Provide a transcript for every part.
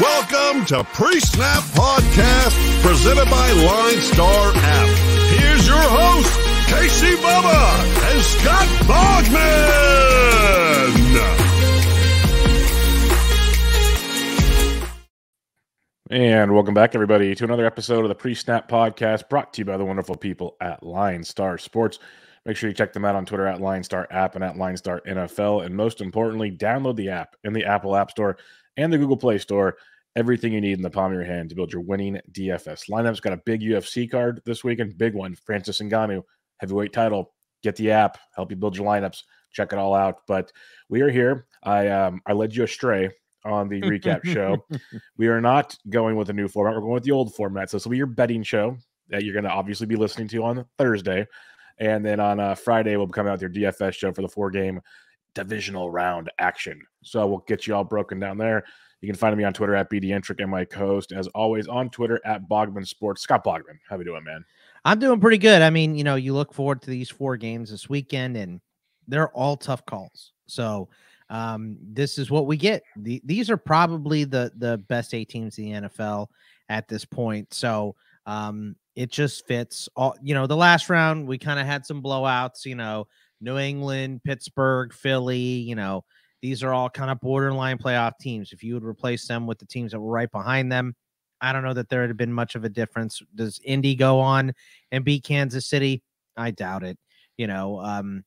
Welcome to Pre-Snap Podcast, presented by LineStar App. Here's your host, Casey Bubba and Scott Bogman. And welcome back, everybody, to another episode of the Pre-Snap Podcast, brought to you by the wonderful people at LineStar Sports. Make sure you check them out on Twitter at LineStar App and at LineStar NFL. And most importantly, download the app in the Apple App Store and the Google Play Store. Everything you need in the palm of your hand to build your winning DFS lineup's got a big UFC card this weekend, big one. Francis Ngannou, heavyweight title. Get the app, help you build your lineups. Check it all out. But we are here. I um I led you astray on the recap show. We are not going with a new format. We're going with the old format. So this will be your betting show that you're going to obviously be listening to on Thursday. And then on uh, Friday, we'll be coming out with your DFS show for the four game divisional round action. So we'll get you all broken down there. You can find me on Twitter at BDentric and my co-host, as always, on Twitter at Bogman Sports. Scott Bogman, how we doing, man? I'm doing pretty good. I mean, you know, you look forward to these four games this weekend, and they're all tough calls. So um, this is what we get. The, these are probably the the best eight teams in the NFL at this point. So um, it just fits. All you know, the last round we kind of had some blowouts. You know, New England, Pittsburgh, Philly. You know, these are all kind of borderline playoff teams. If you would replace them with the teams that were right behind them, I don't know that there have been much of a difference. Does Indy go on and beat Kansas City? I doubt it. You know, um,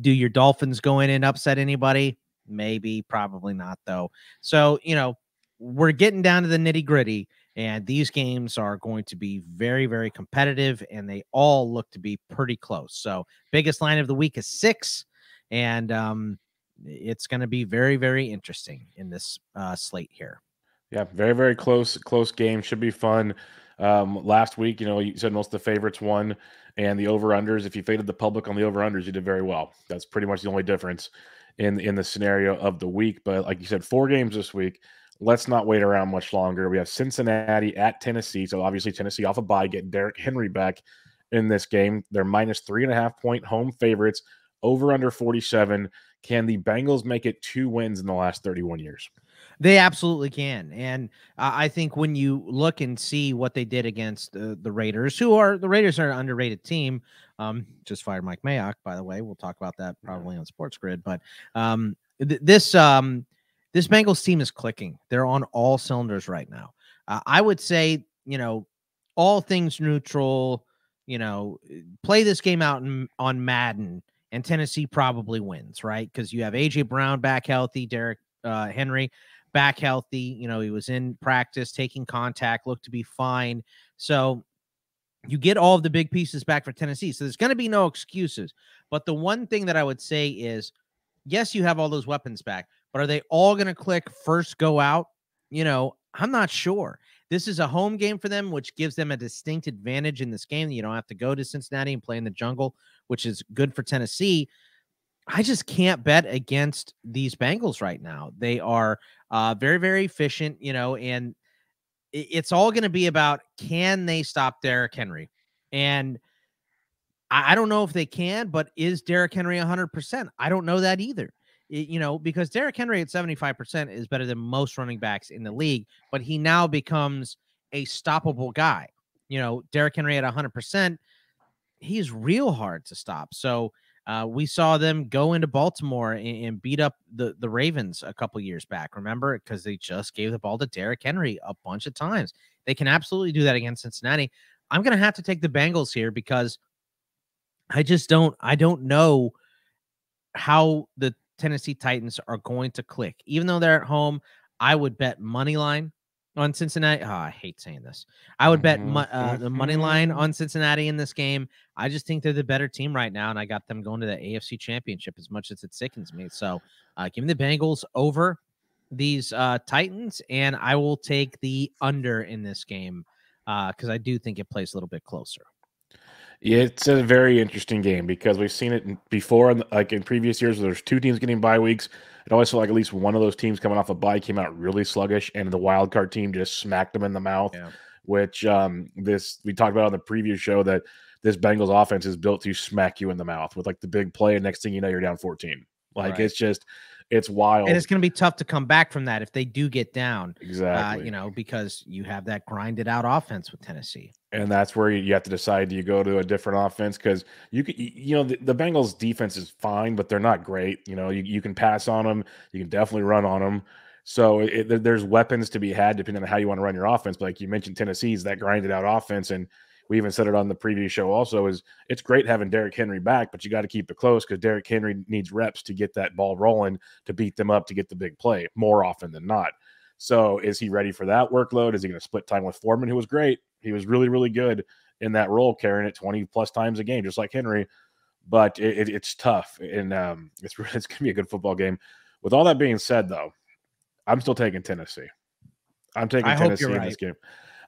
do your Dolphins go in and upset anybody? Maybe, probably not, though. So, you know, we're getting down to the nitty gritty, and these games are going to be very, very competitive, and they all look to be pretty close. So, biggest line of the week is six, and um, it's going to be very, very interesting in this uh, slate here. Yeah, very, very close, close game. Should be fun. Um, last week, you know, you said most of the favorites won, and the over unders. If you faded the public on the over unders, you did very well. That's pretty much the only difference in in the scenario of the week. But like you said, four games this week. Let's not wait around much longer. We have Cincinnati at Tennessee. So obviously Tennessee off a bye, get Derrick Henry back in this game. They're minus three and a half point home favorites, over under 47. Can the Bengals make it two wins in the last 31 years? They absolutely can. And uh, I think when you look and see what they did against uh, the Raiders, who are the Raiders are an underrated team. Um, just fired Mike Mayock, by the way. We'll talk about that probably on Sports Grid. But um, th- this um, this Bengals team is clicking. They're on all cylinders right now. Uh, I would say, you know, all things neutral. You know, play this game out in, on Madden, and Tennessee probably wins, right? Because you have AJ Brown back healthy, Derrick uh, Henry back healthy. You know, he was in practice, taking contact, looked to be fine. So you get all of the big pieces back for Tennessee. So there's going to be no excuses. But the one thing that I would say is yes, you have all those weapons back, but are they all going to click first go out? You know, I'm not sure. This is a home game for them, which gives them a distinct advantage in this game. You don't have to go to Cincinnati and play in the jungle, which is good for Tennessee. I just can't bet against these Bengals right now. They are uh, very, very efficient, you know, and it's all going to be about can they stop Derrick Henry? And I, don't know if they can, but is Derrick Henry 100%? I don't know that either. You know, because Derrick Henry at 75% is better than most running backs in the league, but he now becomes a stoppable guy. You know, Derrick Henry at 100%, he's real hard to stop. So, uh, we saw them go into Baltimore and, and, beat up the, the Ravens a couple years back. Remember, because they just gave the ball to Derrick Henry a bunch of times. They can absolutely do that against Cincinnati. I'm going to have to take the Bengals here because I just don't I don't know how the Tennessee Titans are going to click. Even though they're at home, I would bet money line on Cincinnati. Oh, I hate saying this. I would bet mo- uh, the money line on Cincinnati in this game. I just think they're the better team right now, and I got them going to the AFC Championship as much as it sickens me. So, uh, give me the Bengals over these uh, Titans, and I will take the under in this game because uh, I do think it plays a little bit closer. Yeah, it's a very interesting game because we've seen it before, like in previous years, where there's two teams getting bye weeks. It always felt like at least one of those teams coming off a bye came out really sluggish, and the wild card team just smacked them in the mouth. Yeah. Which um, this we talked about on the previous show that this Bengals offense is built to smack you in the mouth with like the big play, and next thing you know, you're down 14. Like right. it's just It's wild. and it's going to be tough to come back from that if they do get down. exactly. Uh, you know, because you have that grinded out offense with Tennessee. and that's where you have to decide do you go to a different offense because you could you know the, the bengals defense is fine but they're not great you know you, you can pass on them you can definitely run on them so it, there's weapons to be had depending on how you want to run your offense but like you mentioned tennessee's that grinded out offense and we even said it on the previous show also is it's great having Derrick Henry back, but you got to keep it close because Derrick Henry needs reps to get that ball rolling to beat them up to get the big play more often than not. So is he ready for that workload? Is he going to split time with Foreman, who was great? He was really, really good in that role, carrying it 20 plus times a game, just like Henry. But it, it- it's tough, and um, it's it's going to be a good football game. With all that being said, though, I'm still taking Tennessee. I'm taking I Tennessee in this game.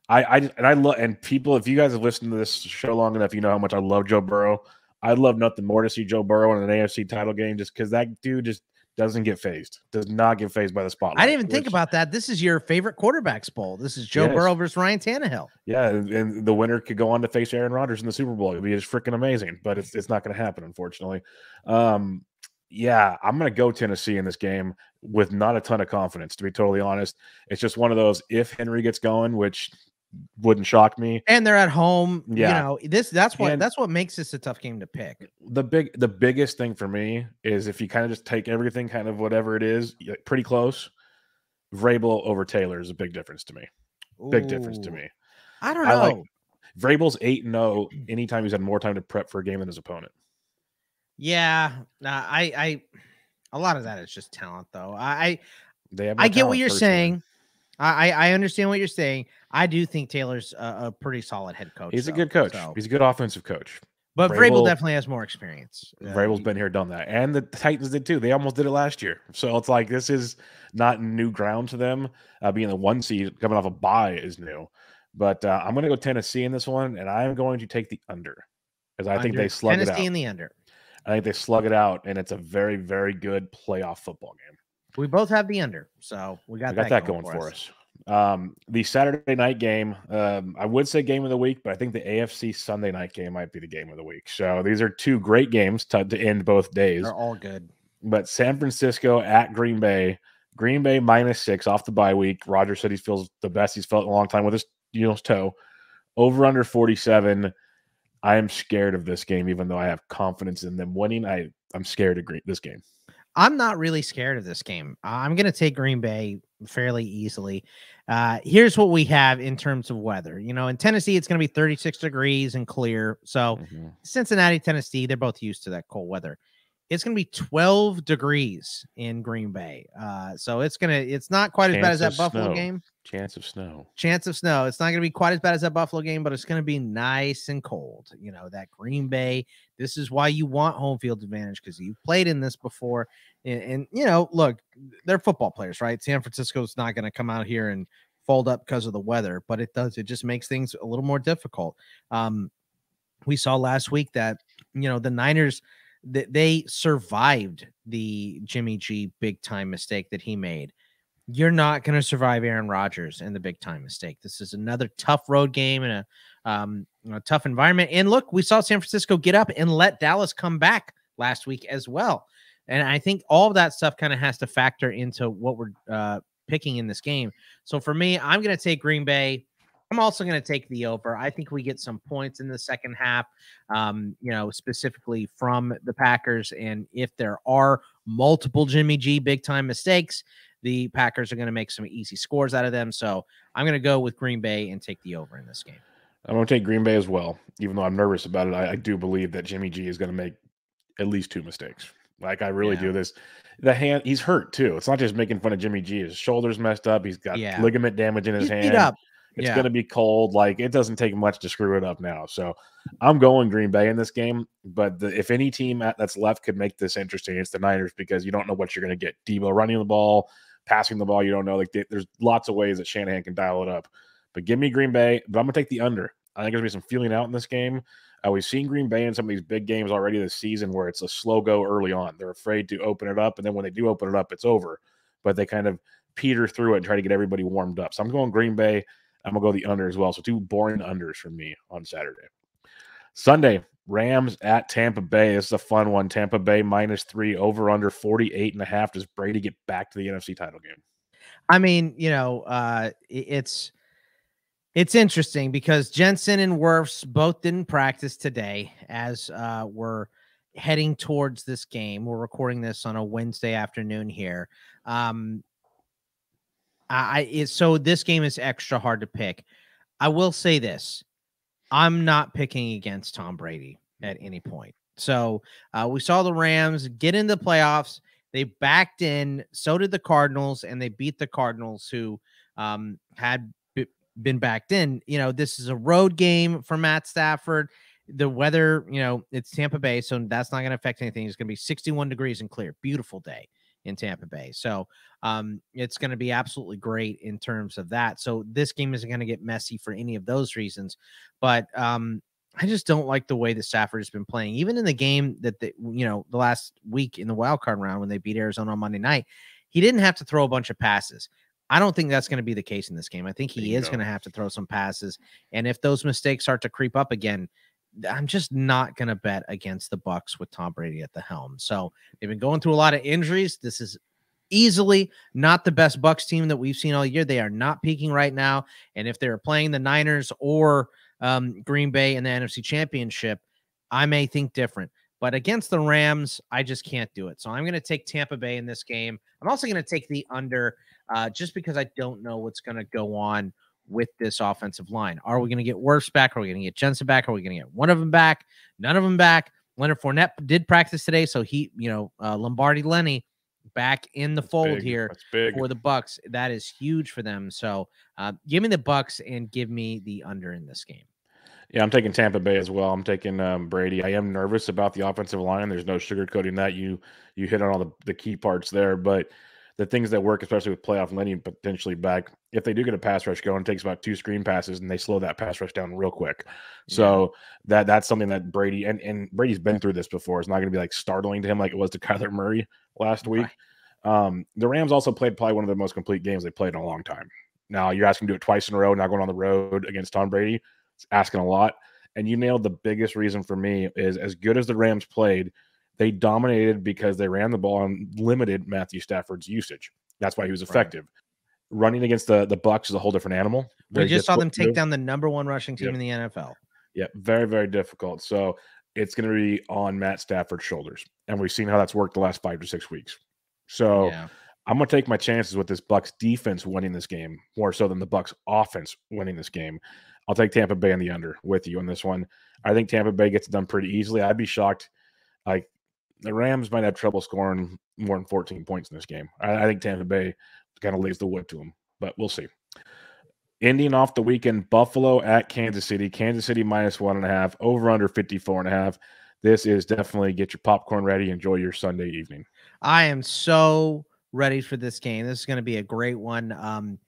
I, I and I love and people. If you guys have listened to this show long enough, you know how much I love Joe Burrow. I'd love nothing more to see Joe Burrow in an AFC title game, just because that dude just doesn't get phased. Does not get phased by the spotlight. I didn't even think about that. This is your favorite quarterbacks bowl. This is Joe Yes. Burrow versus Ryan Tannehill. Yeah, and, and the winner could go on to face Aaron Rodgers in the Super Bowl. It'd be just freaking amazing, but it's it's not going to happen, unfortunately. Um, yeah, I'm going to go Tennessee in this game with not a ton of confidence, to be totally honest. It's just one of those if Henry gets going, which wouldn't shock me. And they're at home. Yeah. You know, this that's what And- that's what makes this a tough game to pick. The big, the biggest thing for me is if you kind of just take everything, kind of whatever it is, pretty close. Vrabel over Taylor is a big difference to me. Big difference to me. I don't I know. like- Vrabel's eight and zero anytime he's had more time to prep for a game than his opponent. yeah. Nah, I I a lot of that is just talent though. I They have. I, no I get what you're personally. saying. I, I I understand what you're saying. I do think Taylor's a, a pretty solid head coach. He's a good coach. so- He's a good offensive coach. but Vrabel, Vrabel- definitely has more experience. Uh, Vrabel's he- been here, done that, and the Titans did too. They almost did it last year, so it's like this is not new ground to them. Uh, being the one seed coming off a bye is new, but uh, I'm going to go Tennessee in this one, and I'm going to take the under, because I think they slug Tennessee it out. Tennessee in the under. I think they slug it out, and it's a very, very good playoff football game. We both have the under, so we got, I got that, going, for us. Um, the Saturday night game, um, I would say game of the week, but I think the AFC Sunday night game might be the game of the week. So these are two great games to, to end both days. They're all good. But San Francisco at Green Bay, Green Bay minus six off the bye week. Roger said he feels the best he's felt in a long time with his you know his toe. Over under 47. I am scared of this game, even though I have confidence in them winning. I I'm scared of Green, this game. I'm not really scared of this game. I'm going to take Green Bay fairly easily. Uh, here's what we have in terms of weather. You know, in Tennessee, it's going to be 36 degrees and clear. So Mhm. Cincinnati, Tennessee, they're both used to that cold weather. It's going to be 12 degrees in Green Bay. Uh, so it's going to, it's not quite as bad as that Buffalo snow. game. Chance of snow. Chance of snow. It's not going to be quite as bad as that Buffalo game, but it's going to be nice and cold. You know, that Green Bay. This is why you want home field advantage because you've played in this before. And, and, you know, look, they're football players, right? San Francisco's not going to come out here and fold up because of the weather, but it does. It just makes things a little more difficult. Um, we saw last week that, you know, the Niners, that they survived the Jimmy G big time mistake that he made you're not going to survive Aaron Rodgers and the big time mistake. This is another tough road game and a, um, a tough environment. And look, we saw San Francisco get up and let Dallas come back last week as well. And I think all of that stuff kind of has to factor into what we're uh, picking in this game. So for me, I'm going to take Green Bay. I'm also going to take the over. I think we get some points in the second half, um, you know, specifically from the Packers. And if there are multiple Jimmy G big time mistakes, the Packers are going to make some easy scores out of them. So I'm going to go with Green Bay and take the over in this game. I'm going to take Green Bay as well, even though I'm nervous about it. I, I do believe that Jimmy G is going to make at least two mistakes. Like I really Yeah. do this. The hand, he's hurt too. It's not just making fun of Jimmy G. His shoulders messed up. He's got Yeah. ligament damage in his He's hand. beat up. It's Yeah. going to be cold. Like it doesn't take much to screw it up now. So I'm going Green Bay in this game. But the, if any team at, that's left could make this interesting, it's the Niners because you don't know what you're going to get. Deebo running the ball, passing the ball. You don't know. Like there's lots of ways that Shanahan can dial it up. But give me Green Bay. But I'm going to take the under. I think there's going to be some feeling out in this game. Uh, we've seen Green Bay in some of these big games already this season where it's a slow go early on. They're afraid to open it up. And then when they do open it up, it's over. But they kind of peter through it and try to get everybody warmed up. So I'm going Green Bay. I'm gonna go the under as well. So two boring unders for me on Saturday. Sunday, Rams at Tampa Bay. This is a fun one. Tampa Bay minus three, over under 48 and a half. Does Brady get back to the NFC title game? I mean, you know, uh, it's it's interesting because Jensen and Wirfs both didn't practice today as uh, we're heading towards this game. We're recording this on a Wednesday afternoon here. Um, I it, so this game is extra hard to pick. I will say this: I'm not picking against Tom Brady at any point. So uh, we saw the Rams get in the playoffs. They backed in. So did the Cardinals, and they beat the Cardinals, who um, had been backed in. You know, this is a road game for Matt Stafford. The weather, you know, it's Tampa Bay, so that's not going to affect anything. It's going to be 61 degrees and clear. Beautiful day in Tampa Bay. So um, it's going to be absolutely great in terms of that. So this game isn't going to get messy for any of those reasons. But um, I just don't like the way that Stafford has been playing. Even in the game that they, you know, the last week in the wild card round when they beat Arizona on Monday night, he didn't have to throw a bunch of passes. I don't think that's going to be the case in this game. I think he is going to have to throw some passes. And if those mistakes start to creep up again, I'm just not going to bet against the Bucks with Tom Brady at the helm. So they've been going through a lot of injuries. This is easily not the best Bucks team that we've seen all year. They are not peaking right now. And if they're playing the Niners or um, Green Bay in the NFC Championship, I may think different. But against the Rams, I just can't do it. So I'm going to take Tampa Bay in this game. I'm also going to take the under uh, just because I don't know what's going to go on with this offensive line. Are we going to get Wirfs back? Are we going to get Jensen back? Are we going to get one of them back? None of them back. Leonard Fournette did practice today, so he, you know, uh, Lombardi Lenny back in the That's fold big. here big. for the Bucks. That is huge for them. So uh, give me the Bucks and give me the under in this game. Yeah, I'm taking Tampa Bay as well. I'm taking um, Brady. I am nervous about the offensive line. There's no sugarcoating that. You you hit on all the, the key parts there, but the things that work, especially with playoff Lenny potentially back, if they do get a pass rush going, it takes about two screen passes and they slow that pass rush down real quick. So that that's something that Brady and, and Brady's been through this before. It's not going to be like startling to him like it was to Kyler Murray last week. Um, the Rams also played probably one of the most complete games they played in a long time. Now you're asking to do it twice in a row, not going on the road against Tom Brady. It's asking a lot. And you nailed the biggest reason for me is as good as the Rams played, they dominated because they ran the ball and limited Matthew Stafford's usage. That's why he was Right. effective. Running against the the Bucks is a whole different animal. We just saw them take down the number one rushing team in the NFL. Yeah, very, very difficult. So it's going to be on Matt Stafford's shoulders. And we've seen how that's worked the last five to six weeks. So yeah. I'm going to take my chances with this Bucks defense winning this game more so than the Bucks offense winning this game. I'll take Tampa Bay in the under with you on this one. I think Tampa Bay gets it done pretty easily. I'd be shocked. Like the Rams might have trouble scoring more than 14 points in this game. I, I think Tampa Bay kind of lays the wood to them, but we'll see. Ending off the weekend, Buffalo at Kansas City. Kansas City minus one and a half, over under 54 and a half. This is definitely get your popcorn ready, enjoy your Sunday evening. I am so ready for this game. This is going to be a great one. Um,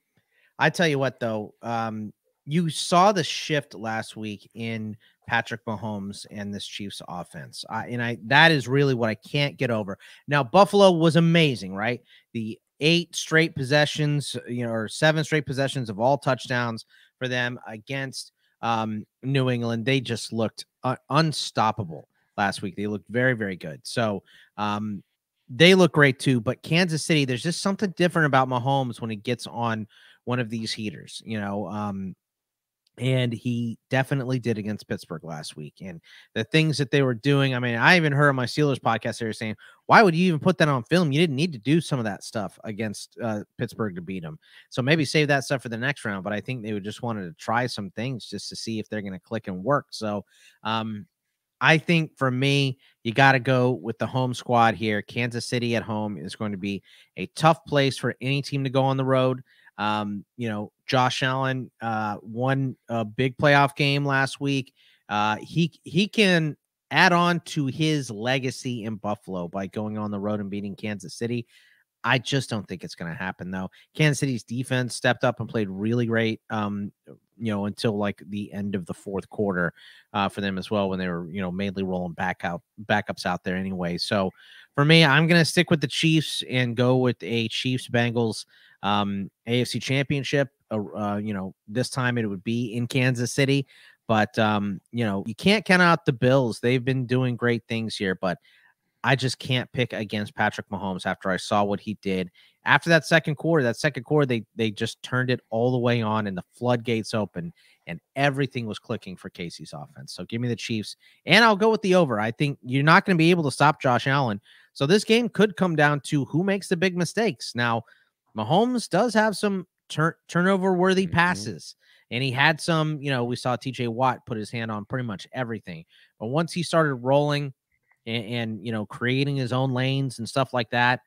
I tell you what, though, um, you saw the shift last week in Patrick Mahomes and this Chiefs offense, I, and I that is really what I can't get over. Now, Buffalo was amazing, right? The eight straight possessions, you know, or seven straight possessions of all touchdowns for them against um, New England. They just looked unstoppable last week. They looked very, very good. So, um, they look great too. But Kansas City, there's just something different about Mahomes when he gets on one of these heaters, you know. Um, and he definitely did against Pittsburgh last week. And the things that they were doing, I mean, I even heard on my Steelers podcast they were saying, "Why would you even put that on film? You didn't need to do some of that stuff against uh, Pittsburgh to beat them. So maybe save that stuff for the next round." But I think they would just wanted to try some things just to see if they're going to click and work. So, um, I think for me, you got to go with the home squad here. Kansas City at home is going to be a tough place for any team to go on the road. Um, you know, Josh Allen uh, won a big playoff game last week. Uh, he he can add on to his legacy in Buffalo by going on the road and beating Kansas City. I just don't think it's going to happen though. Kansas City's defense stepped up and played really great. Um, you know, until like the end of the fourth quarter uh, for them as well when they were, you know, mainly rolling back out backups out there anyway. So for me, I'm going to stick with the Chiefs and go with a Chiefs Bengals um, AFC Championship. Uh, uh, you know, this time it would be in Kansas City, But um, you know, you can't count out the Bills. They've been doing great things here, but I just can't pick against Patrick Mahomes after I saw what he did. After that second quarter, that second quarter, they they just turned it all the way on and the floodgates open and everything was clicking for KC's offense. So give me the Chiefs and I'll go with the over. I think you're not going to be able to stop Josh Allen. So this game could come down to who makes the big mistakes. Now, Mahomes does have some turn turnover worthy mm-hmm. passes. And he had some, you know, we saw TJ Watt put his hand on pretty much everything. But once he started rolling and, and you know, creating his own lanes and stuff like that,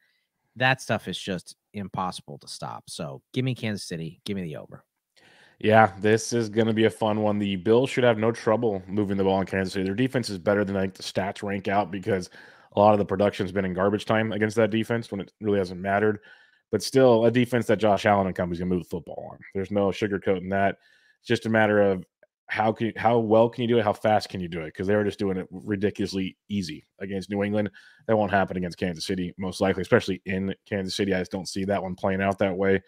that stuff is just impossible to stop. So give me Kansas City, give me the over. Yeah, this is going to be a fun one. The Bills should have no trouble moving the ball in Kansas City. Their defense is better than I think the stats rank out because a lot of the production's been in garbage time against that defense when it really hasn't mattered. But still, a defense that Josh Allen and company's going to move the football on. There's no sugarcoating that. It's just a matter of how can you, how well can you do it? How fast can you do it? Because they were just doing it ridiculously easy against New England. That won't happen against Kansas City, most likely, especially in Kansas City. I just don't see that one playing out that way.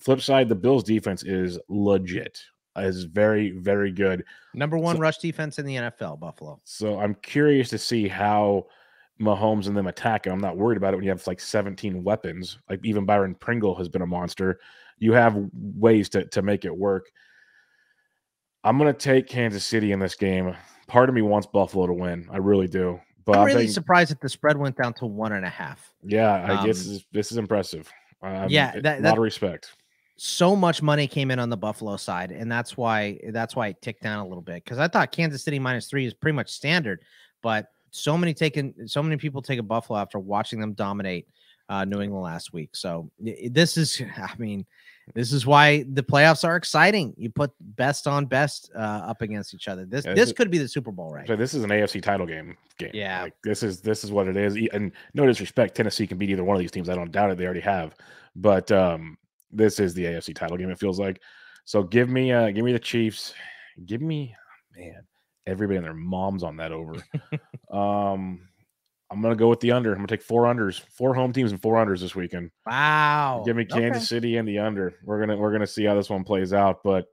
Flip side, the Bills defense is legit. Is very, very good. Number one so, rush defense in the NFL, Buffalo. So I'm curious to see how Mahomes and them attack. I'm not worried about it when you have like 17 weapons. Like even Byron Pringle has been a monster. You have ways to, to make it work. I'm going to take Kansas City in this game. Part of me wants Buffalo to win. I really do. But I'm, really thinking, surprised that the spread went down to one and a half. Yeah, I um, guess this is, this is impressive. Um, yeah, that, a lot of respect. So much money came in on the Buffalo side, and that's why that's why it ticked down a little bit. Because I thought Kansas City minus three is pretty much standard, but so many taken so many people take a Buffalo after watching them dominate uh, New England last week. So this is, I mean, this is why the playoffs are exciting. You put best on best uh, up against each other. This yeah, this, could be the Super Bowl, right? So this is an AFC title game. Game. Yeah. Like, this is this is what it is. And no disrespect, Tennessee can beat either one of these teams. I don't doubt it. They already have. But um, this is the AFC title game. It feels like. So give me uh, give me the Chiefs. Give me man everybody and their moms on that over. um, I'm gonna go with the under. I'm gonna take four unders, four home teams and four unders this weekend. Wow. Give me Kansas okay. City and the under. We're gonna we're gonna see how this one plays out, but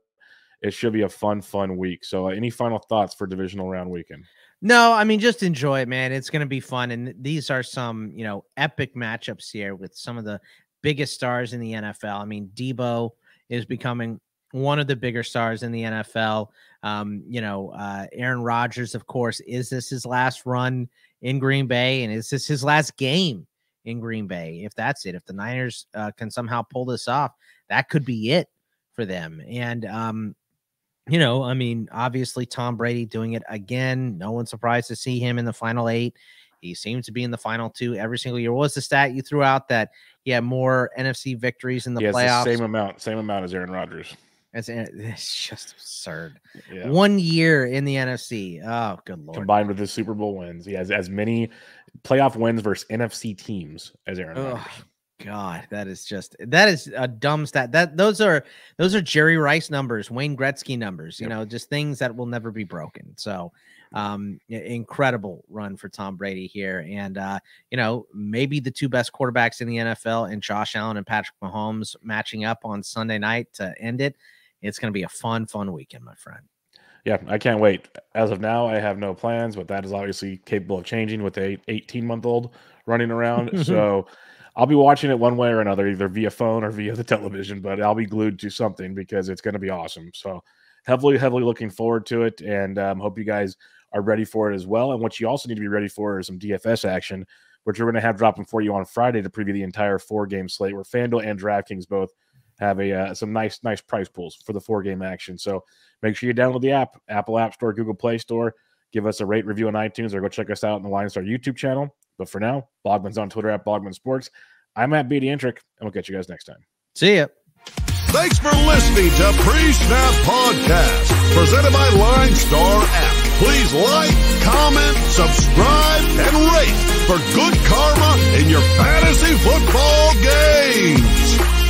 it should be a fun, fun week. So, uh, any final thoughts for divisional round weekend? No, I mean just enjoy it, man. It's gonna be fun, and these are some you know epic matchups here with some of the biggest stars in the NFL. I mean, Deebo is becoming one of the bigger stars in the NFL. Um, you know, uh, Aaron Rodgers, of course, is this his last run in Green Bay? And is this his last game in Green Bay? If that's it, if the Niners uh, can somehow pull this off, that could be it for them. And, um, you know, I mean, obviously, Tom Brady doing it again. No one's surprised to see him in the final eight. He seems to be in the final two every single year. What was the stat you threw out that he had more NFC victories in the playoffs? The same amount, same amount as Aaron Rodgers. It's, it's just absurd. Yeah. One year in the NFC. Oh, good lord. Combined with his Super Bowl wins, he has as many playoff wins versus NFC teams as Aaron Rodgers. Oh, God, that is just that is a dumb stat. That those are those are Jerry Rice numbers, Wayne Gretzky numbers. You yep. know, just things that will never be broken. So, um, incredible run for Tom Brady here, and uh, you know, maybe the two best quarterbacks in the NFL, and Josh Allen and Patrick Mahomes matching up on Sunday night to end it it's going to be a fun, fun weekend, my friend. Yeah, I can't wait. As of now, I have no plans, but that is obviously capable of changing with a 18 month old running around. so I'll be watching it one way or another, either via phone or via the television, but I'll be glued to something because it's going to be awesome. So heavily, heavily looking forward to it and um, hope you guys are ready for it as well. And what you also need to be ready for is some DFS action, which we're going to have dropping for you on Friday to preview the entire four game slate where FanDuel and DraftKings both have a uh, some nice nice price pools for the four game action. So make sure you download the app, Apple App Store, Google Play Store. Give us a rate review on iTunes or go check us out on the LineStar YouTube channel. But for now, Bogman's on Twitter at Bogman Sports. I'm at BD Intric, and we'll catch you guys next time. See ya. Thanks for listening to Pre-Snap Podcast, presented by LineStar App. Please like, comment, subscribe, and rate for good karma in your fantasy football games.